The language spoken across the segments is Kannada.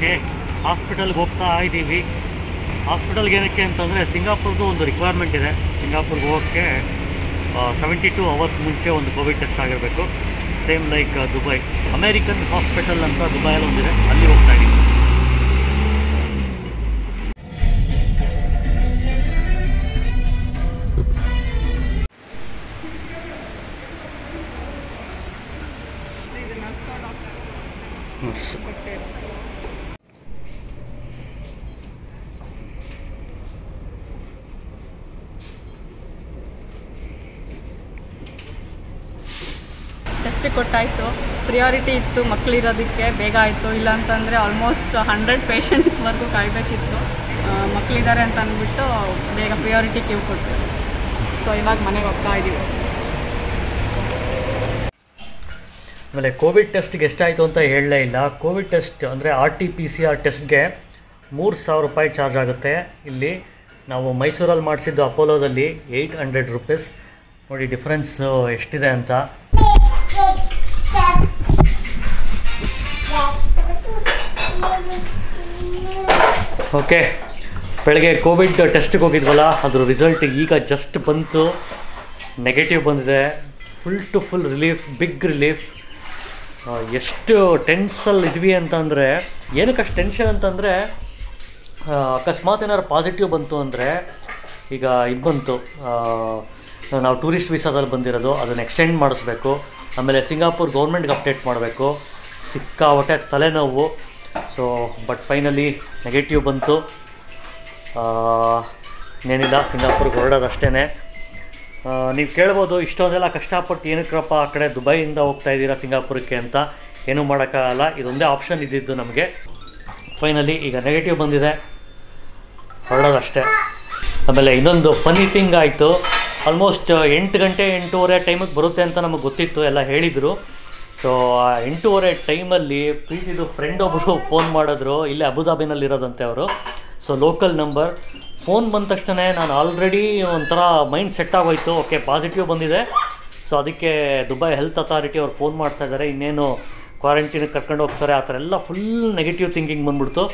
ಓಕೆ ಹಾಸ್ಪಿಟಲ್ಗೆ ಹೋಗ್ತಾ ಇದ್ದೀವಿ ಹಾಸ್ಪಿಟಲ್ಗೆ ಏನಕ್ಕೆ ಅಂತಂದರೆ ಸಿಂಗಾಪುರ್ದು ಒಂದು ರಿಕ್ವೈರ್ಮೆಂಟ್ ಇದೆ. ಸಿಂಗಾಪುರ್ಗೆ ಹೋಗೋಕ್ಕೆ ಸೆವೆಂಟಿ ಟು ಅವರ್ಸ್ ಮುಂಚೆ ಒಂದು ಕೋವಿಡ್ ಟೆಸ್ಟ್ ಆಗಿರಬೇಕು. Same like Dubai American hospital ಅಂತ ದುಬೈಯಲ್ಲಿ ಒಂದಿದೆ. ಅಲ್ಲಿ ಹೋಗ್ತಾ ಇದ್ದೀವಿ ಕೊಟ್ಟಾಯಿತು. ಪ್ರಿಯಾರಿಟಿ ಇತ್ತು ಮಕ್ಕಳಿರೋದಕ್ಕೆ ಬೇಗ ಆಯಿತು. ಇಲ್ಲಾಂತಂದರೆ ಆಲ್ಮೋಸ್ಟ್ ಹಂಡ್ರೆಡ್ ಪೇಷಂಟ್ಸ್ವರೆಗೂ ಕಾಯಬೇಕಿತ್ತು. ಮಕ್ಕಳಿದ್ದಾರೆ ಅಂತ ಅಂದ್ಬಿಟ್ಟು ಬೇಗ ಪ್ರಿಯಾರಿಟಿ ಕ್ಯೂ ಕೊಟ್ಟರು ಸೊ ಇವಾಗ ಮನೆಗೆ ಹೋಗ್ತಾ ಇದ್ದೀವಿ ಆಮೇಲೆ ಕೋವಿಡ್ ಟೆಸ್ಟ್ಗೆ ಎಷ್ಟಾಯಿತು ಅಂತ ಹೇಳಲೇ ಇಲ್ಲ. ಕೋವಿಡ್ ಟೆಸ್ಟ್ ಅಂದರೆ R T P C R ಟೆಸ್ಟ್ಗೆ ಮೂರು ಸಾವಿರ ರೂಪಾಯಿ ಚಾರ್ಜ್ ಆಗುತ್ತೆ. ಇಲ್ಲಿ ನಾವು ಮೈಸೂರಲ್ಲಿ ಮಾಡಿಸಿದ್ದು ಅಪೋಲೋದಲ್ಲಿ ಏಯ್ಟ್ ಹಂಡ್ರೆಡ್ ರುಪೀಸ್ ನೋಡಿ ಡಿಫ್ರೆನ್ಸು ಎಷ್ಟಿದೆ ಅಂತ. ಓಕೆ, ಬೆಳಗ್ಗೆ ಕೋವಿಡ್ ಟೆಸ್ಟಿಗೆ ಹೋಗಿದ್ವಲ್ಲ, ಅದ್ರ ರಿಸಲ್ಟ್ ಈಗ ಜಸ್ಟ್ ಬಂತು ನೆಗೆಟಿವ್ ಬಂದಿದೆ full to full relief big relief ಎಷ್ಟು ಟೆನ್ಸಲ್ಲಿ ಇದ್ವಿ ಅಂತಂದರೆ, ಏನಕ್ಕೆ ಅಷ್ಟು ಟೆನ್ಷನ್ ಅಂತಂದರೆ ಅಕಸ್ಮಾತ್ ಏನಾದ್ರು ಪಾಸಿಟಿವ್ ಬಂತು ಅಂದರೆ, ಈಗ ಇದು ಬಂತು. ನಾವು ಟೂರಿಸ್ಟ್ ವೀಸಾದಲ್ಲಿ ಬಂದಿರೋದು, ಅದನ್ನು ಎಕ್ಸ್ಟೆಂಡ್ ಮಾಡಿಸ್ಬೇಕು. ಆಮೇಲೆ ಸಿಂಗಾಪುರ್ ಗೌರ್ಮೆಂಟ್ಗೆ ಅಪ್ಡೇಟ್ ಮಾಡಬೇಕು. ಸಿಕ್ಕಾಪಟ್ಟೆ ತಲೆನೋವು. ಸೊ ಬಟ್ ಫೈನಲಿ ನೆಗೆಟಿವ್ ಬಂತು. ಏನಿಲ್ಲ, ಸಿಂಗಾಪುರ್ಗೆ ಹೊರಡೋದಷ್ಟೇ ನೀವು ಕೇಳ್ಬೋದು, ಇಷ್ಟೊಂದೆಲ್ಲ ಕಷ್ಟಪಟ್ಟು ಏನಕ್ಕಪ್ಪ ಆ ಕಡೆ ದುಬೈಯಿಂದ ಹೋಗ್ತಾ ಇದ್ದೀರಾ ಸಿಂಗಾಪುರಕ್ಕೆ ಅಂತ ಏನೂ ಮಾಡೋಕ್ಕಾಗಲ್ಲ. ಇದೊಂದೇ ಆಪ್ಷನ್ ಇದ್ದಿದ್ದು ನಮಗೆ. ಫೈನಲಿ ಈಗ ನೆಗೆಟಿವ್ ಬಂದಿದೆ. ಹೊರಡೋದಷ್ಟೇ ಆಮೇಲೆ ಇನ್ನೊಂದು ಫನ್ನಿ ಥಿಂಗ್ ಆಯಿತು. ಆಲ್ಮೋಸ್ಟ್ ಎಂಟು ಗಂಟೆ ಎಂಟೂವರೆ ಟೈಮಿಗೆ ಬರುತ್ತೆ ಅಂತ ನಮಗೆ ಗೊತ್ತಿತ್ತು, ಎಲ್ಲ ಹೇಳಿದರು. ಸೊ ಎಂಟೂವರೆ ಟೈಮಲ್ಲಿ ಪ್ರೀತಿದು ಫ್ರೆಂಡ್ ಒಬ್ಬರು ಫೋನ್ ಮಾಡಿದ್ರು. ಇಲ್ಲೇ ಅಬುದಾಬಿನಲ್ಲಿ ಇರೋದಂತೆ ಅವರು. ಸೊ ಲೋಕಲ್ ನಂಬರ್ ಫೋನ್ ಬಂದ ತಕ್ಷಣ ನಾನು ಆಲ್ರೆಡಿ ಒಂಥರ ಮೈಂಡ್ ಸೆಟ್ ಆಗೋಯ್ತು. ಓಕೆ ಪಾಸಿಟಿವ್ ಬಂದಿದೆ. ಸೊ ಅದಕ್ಕೆ ದುಬೈ ಹೆಲ್ತ್ ಅಥಾರಿಟಿ ಅವ್ರು ಫೋನ್ ಮಾಡ್ತಾ ಇದ್ದಾರೆ. ಇನ್ನೇನು ಕ್ವಾರಂಟೈನಿಗೆ ಕರ್ಕೊಂಡು ಹೋಗ್ತಾರೆ. ಆ ಥರ ಎಲ್ಲ ಫುಲ್ ನೆಗೆಟಿವ್ ಥಿಂಕಿಂಗ್ ಬಂದ್ಬಿಡ್ತು.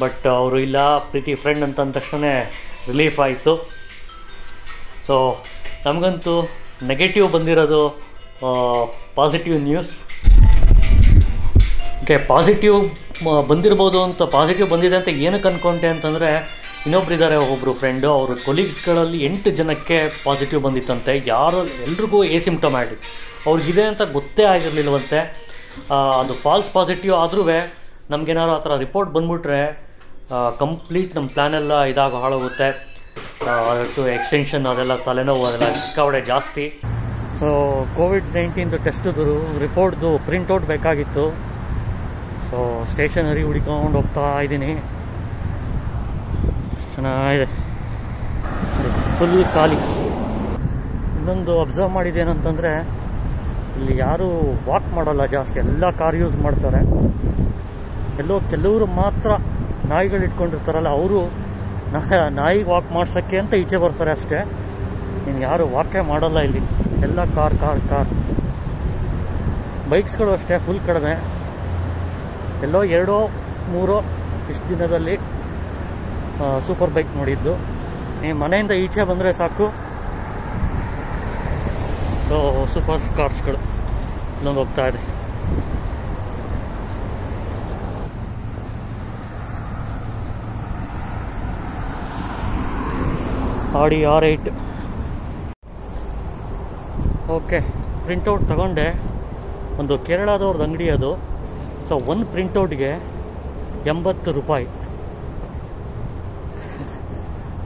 ಬಟ್ ಅವರು ಇಲ್ಲ, ಪ್ರೀತಿ ಫ್ರೆಂಡ್ ಅಂತ ಅಂದ ತಕ್ಷಣ ರಿಲೀಫ್ ಆಯಿತು. ಸೊ ನಮಗಂತೂ ನೆಗೆಟಿವ್ ಬಂದಿರೋದು ಪಾಸಿಟಿವ್ ನ್ಯೂಸ್ ಓಕೆ ಪಾಸಿಟಿವ್ ಬಂದಿರ್ಬೋದು ಅಂತ ಪಾಸಿಟಿವ್ ಬಂದಿದೆ ಅಂತ ಏನಕ್ಕೆ ಅಂದ್ಕೊಂಡೆ ಅಂತಂದರೆ, ಇನ್ನೊಬ್ರು ಇದ್ದಾರೆ ಒಬ್ಬರು ಫ್ರೆಂಡು ಅವ್ರ ಕೊಲೀಗ್ಸ್ಗಳಲ್ಲಿ ಎಂಟು ಜನಕ್ಕೆ ಪಾಸಿಟಿವ್ ಬಂದಿತ್ತಂತೆ. ಯಾರು, ಎಲ್ರಿಗೂ ಎಸಿಮ್ಟೊಮ್ಯಾಟಿಕ್ ಅವ್ರಿಗಿದೆ ಅಂತ ಗೊತ್ತೇ ಆಗಿರಲಿಲ್ಲವಂತೆ ಅದು ಫಾಲ್ಸ್ ಪಾಸಿಟಿವ್ ಆದ್ರೂ ನಮಗೇನಾದ್ರು ಆ ಥರ ರಿಪೋರ್ಟ್ ಬಂದ್ಬಿಟ್ರೆ ಕಂಪ್ಲೀಟ್ ನಮ್ಮ ಪ್ಲ್ಯಾನೆಲ್ಲ ಇದಾಗ ಹಾಳಾಗುತ್ತೆ. ಎಕ್ಸ್ಟೆನ್ಷನ್ ಅದೆಲ್ಲ ತಲೆನೋವು ಅದೆಲ್ಲ ಸಿಕ್ಕಾವಡೆ ಜಾಸ್ತಿ. ಸೊ ಕೋವಿಡ್ ನೈನ್ಟೀನ್ದು ಟೆಸ್ಟ್ದು ರಿಪೋರ್ಟ್ದು ಪ್ರಿಂಟೌಟ್ ಬೇಕಾಗಿತ್ತು. ಸೊ ಸ್ಟೇಷನರಿ ಹುಡ್ಕೊಂಡು ಹೋಗ್ತಾ ಇದ್ದೀನಿ. ಚೆನ್ನಾಗಿದೆ. ಫುಲ್ ಖಾಲಿ. ಇನ್ನೊಂದು ಅಬ್ಸರ್ವ್ ಮಾಡಿದ್ದೇನಂತಂದರೆ, ಇಲ್ಲಿ ಯಾರೂ ವಾಕ್ ಮಾಡಲ್ಲ ಜಾಸ್ತಿ. ಎಲ್ಲ ಕಾರ್ ಯೂಸ್ ಮಾಡ್ತಾರೆ. ಎಲ್ಲೋ ಕೆಲವರು ಮಾತ್ರ ನಾಯಿಗಳು ಇಟ್ಕೊಂಡಿರ್ತಾರಲ್ಲ, ಅವರು ನಾಯಿ ವಾಕ್ ಮಾಡ್ಸೋಕ್ಕೆ ಅಂತ ಈಚೆ ಬರ್ತಾರೆ ಅಷ್ಟೇ. ಇನ್ನು ಯಾರು ವಾಕೇ ಮಾಡಲ್ಲ ಇಲ್ಲಿ. ಎಲ್ಲ ಕಾರ್ ಕಾರ್ ಕಾರ್. ಬೈಕ್ಸ್ಗಳು ಅಷ್ಟೇ ಫುಲ್ ಕಡಿಮೆ. ಎಲ್ಲೋ ಎರಡೋ, ಮೂರೋ, ಇಷ್ಟು ದಿನದಲ್ಲಿ ಸೂಪರ್ ಬೈಕ್ ನೋಡಿದ್ದು. ನೀವು ಮನೆಯಿಂದ ಈಚೆ ಬಂದರೆ ಸಾಕು. ಸೂಪರ್ ಕಾರ್ಸ್ಗಳು ಇಲ್ಲೊಂದು ಹೋಗ್ತಾ ಇದೆ. ಆಡಿ ಆರ್ ಏಯ್ಟ್ ಓಕೆ. ಪ್ರಿಂಟೌಟ್ ತಗೊಂಡೆ. ಒಂದು ಕೇರಳದವ್ರದ್ದು ಅಂಗಡಿ ಅದು. ಸೊ ಒಂದು ಪ್ರಿಂಟೌಟ್ಗೆ ಎಂಬತ್ತು ರೂಪಾಯಿ.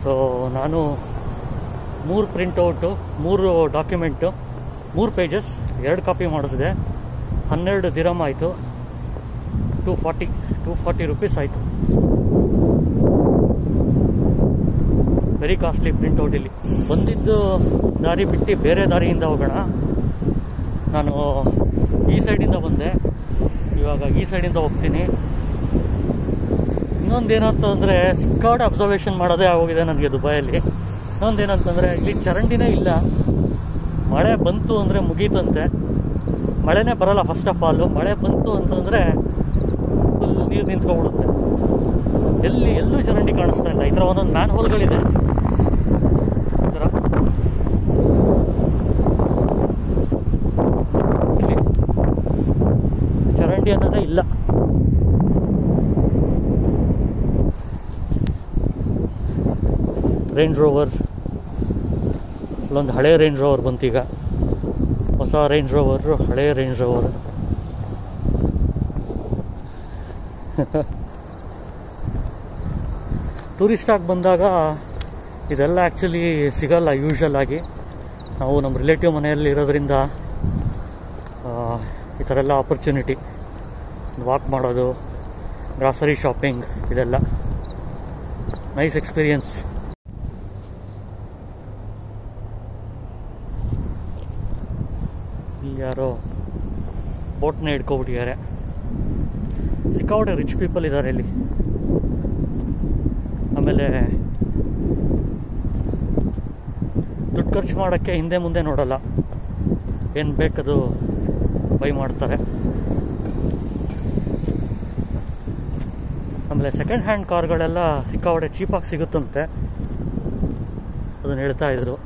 ಸೊ ನಾನು ಮೂರು ಪ್ರಿಂಟೌಟು ಮೂರು ಡಾಕ್ಯುಮೆಂಟು ಮೂರು ಪೇಜಸ್ ಎರಡು ಕಾಪಿ ಮಾಡಿಸಿದೆ. ಹನ್ನೆರಡು ದಿರಮ್ ಆಯಿತು. Two forty two forty rupees ಆಯಿತು. ವೆರಿ ಕಾಸ್ಟ್ಲಿ ಪ್ರಿಂಟೌಟ್ ಇಲ್ಲಿ. ಬಂದಿದ್ದು ದಾರಿ ಬಿಟ್ಟು ಬೇರೆ ದಾರಿಯಿಂದ ಹೋಗೋಣ. ನಾನು ಈ ಸೈಡಿಂದ ಬಂದೆ. ಇವಾಗ ಈ ಸೈಡಿಂದ ಹೋಗ್ತೀನಿ. ಇನ್ನೊಂದೇನಂತಂದರೆ ಸಿಕ್ಕಾಡೆ ಅಬ್ಸರ್ವೇಷನ್ ಮಾಡೋದೇ ಆಗೋಗಿದೆ ನನಗೆ ದುಬೈಯಲ್ಲಿ. ಇನ್ನೊಂದೇನಂತಂದರೆ ಇಲ್ಲಿ ಚರಂಡಿನೇ ಇಲ್ಲ. ಮಳೆ ಬಂತು ಅಂದರೆ ಮುಗೀತಂತೆ. ಮಳೆನೇ ಬರಲ್ಲ ಫಸ್ಟ್ ಆಫ್ ಆಲು ಮಳೆ ಬಂತು ಅಂತಂದರೆ ನೀರು ನಿಂತ್ಕೊಂಡ್ಬಿಡುತ್ತೆ. ಎಲ್ಲಿ ಎಲ್ಲೂ ಚರಂಡಿ ಕಾಣಿಸ್ತಾ ಇಲ್ಲ. ಈ ಥರ ಒಂದೊಂದು ಮ್ಯಾನ್ ಹೋಲ್ಗಳಿದೆ ಚರಂಡಿ ಅನ್ನೋದೇ ಇಲ್ಲ. ರೇಂಜ್ ರೋವರ್ ಅಲ್ಲೊಂದು ಹಳೆ ರೇಂಜ್ ರೋವರ್ ಬಂತೀಗ ಹೊಸ ರೇಂಜ್ ರೋವರು ಹಳೆ ರೇಂಜ್ ರೋವರ್ ಟೂರಿಸ್ಟ್ ಆಗಿ ಬಂದಾಗ ಇದೆಲ್ಲ ಆ್ಯಕ್ಚುಲಿ ಸಿಗಲ್ಲ ಯೂಶಲ್ ಆಗಿ. ನಾವು ನಮ್ಮ ರಿಲೇಟಿವ್ ಮನೆಯಲ್ಲಿ ಇರೋದ್ರಿಂದ ಈ ಥರ ಎಲ್ಲ ಆಪರ್ಚುನಿಟಿ ವಾಕ್ ಮಾಡೋದು ಗ್ರಾಸರಿ ಶಾಪಿಂಗ್ ಇದೆಲ್ಲ. ನೈಸ್ ಎಕ್ಸ್ಪೀರಿಯನ್ಸ್ ಇಲ್ಲಿ ಯಾರೋ ಬೋಟ್ನ ಹಿಡ್ಕೊಬಿಟ್ಟಿದ್ದಾರೆ. ಸಿಕ್ಕಾಪಟ್ಟೆ ರಿಚ್ ಪೀಪಲ್ ಇದ್ದಾರೆ ಇಲ್ಲಿ. ಆಮೇಲೆ ದುಡ್ಡು ಖರ್ಚು ಮಾಡೋಕ್ಕೆ ಹಿಂದೆ ಮುಂದೆ ನೋಡಲ್ಲ. ಏನು ಬೇಕದು ಬೈ ಮಾಡ್ತಾರೆ. ಆಮೇಲೆ ಸೆಕೆಂಡ್ ಹ್ಯಾಂಡ್ ಕಾರ್ಗಳೆಲ್ಲ ಸಿಕ್ಕಾಪಟ್ಟೆ ಚೀಪಾಗಿ ಸಿಗುತ್ತಂತೆ. ಅದನ್ನು ಹೇಳ್ತಾ ಇದ್ರು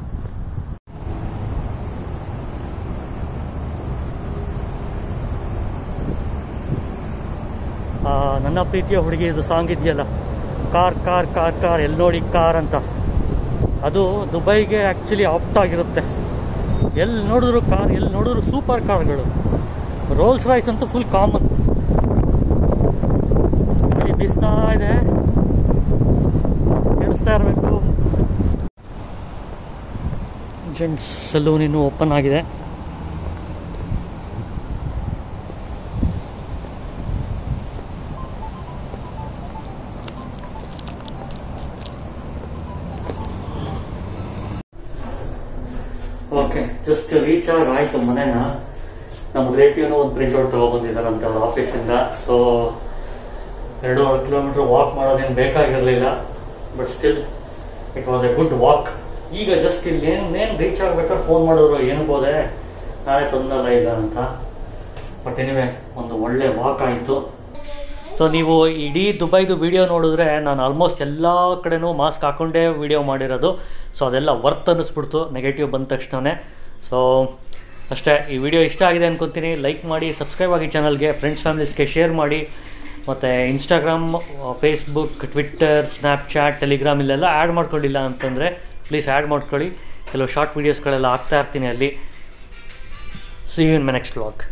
ಆ, ನನ್ನ ಪ್ರೀತಿಯ ಹುಡುಗಿ, ಇದು ಸಾಂಗ್ ಇದೆಯಲ್ಲ? ಕಾರ್ ಕಾರ್ ಕಾರ್ ಕಾರ್ ಎಲ್ಲಿ ನೋಡಿ ಕಾರ್ ಅಂತ. ಅದು ದುಬೈಗೆ ಆ್ಯಕ್ಚುಲಿ ಆಪ್ಟ್ ಆಗಿರುತ್ತೆ. ಎಲ್ಲಿ ನೋಡಿದ್ರು ಕಾರ್ ಎಲ್ಲಿ ನೋಡಿದ್ರು ಸೂಪರ್ ಕಾರ್ಗಳು. ರೋಲ್ಸ್ ರಾಯ್ಸ್ ಅಂತೂ ಫುಲ್ ಕಾಮನ್ ಇಲ್ಲಿ ಬೀಸ್ತಾ ಇದೆ. ಕೇಳಿಸ್ತಾ ಇರಬೇಕು. ಜೆಂಟ್ಸ್ ಸಲೂನ್ ಇನ್ನೂ ಓಪನ್ ಆಗಿದೆ. ಓಕೆ ಜಸ್ಟ್ ರೀಚಾರ್ಜ್ ಆಯಿತು, ಮನೆನ. ನಮ್ಮ ರೇಟಿಯನ್ನು ಒಂದು ಪ್ರಿಂಟ್ಔಟ್ ಅಂತ ಅವ್ರ ಆಫೀಸಿಂದ ಸೊ ಎರಡೂವರೆ ಕಿಲೋಮೀಟರ್ ವಾಕ್ ಮಾಡೋದೇನು ಬೇಕಾಗಿರಲಿಲ್ಲ. But still it was a good walk ಈಗ ಜಸ್ಟ್ ಇಲ್ಲಿ ಏನು ಏನು ರೀಚ್ ಆಗ್ಬೇಕಾದ್ರೆ ಫೋನ್ ಮಾಡೋರು ಏನು ಹೋದೆ? ನಾಳೆ ತೊಂದರೆ ಇಲ್ಲ ಅಂತ. ಬಟ್ ಎನಿವೆ ಒಂದು ಒಳ್ಳೆ ವಾಕ್ ಆಯಿತು. ಸೊ ನೀವು ಇಡೀ ದುಬೈದು ವಿಡಿಯೋ ನೋಡಿದ್ರೆ ನಾನು ಆಲ್ಮೋಸ್ಟ್ ಎಲ್ಲ ಕಡೆನೂ ಮಾಸ್ಕ್ ಹಾಕ್ಕೊಂಡೇ ವೀಡಿಯೋ ಮಾಡಿರೋದು. ಸೊ ಅದೆಲ್ಲ ವರ್ತ್ ಅನ್ನಿಸ್ಬಿಡ್ತು ನೆಗೆಟಿವ್ ಬಂದ ತಕ್ಷಣವೇ ಸೊ ಅಷ್ಟೇ, ಈ ವಿಡಿಯೋ ಇಷ್ಟ ಆಗಿದೆ ಅನ್ಕೊತೀನಿ. ಲೈಕ್ ಮಾಡಿ ಸಬ್ಸ್ಕ್ರೈಬ್ ಆಗಿ ಚಾನಲ್ಗೆ ಫ್ರೆಂಡ್ಸ್ ಫ್ಯಾಮಿಲೀಸ್ಗೆ ಶೇರ್ ಮಾಡಿ. ಮತ್ತು Instagram Facebook Twitter Snapchat Telegram ಇಲ್ಲೆಲ್ಲ ಆ್ಯಡ್ ಮಾಡ್ಕೊಂಡಿಲ್ಲ ಅಂತಂದರೆ ಪ್ಲೀಸ್ ಆ್ಯಡ್ ಮಾಡ್ಕೊಳ್ಳಿ. ಕೆಲವು ಶಾರ್ಟ್ ವೀಡಿಯೋಸ್ಗಳೆಲ್ಲ ಹಾಕ್ತಾ ಇರ್ತೀನಿ ಅಲ್ಲಿ. See you in my next vlog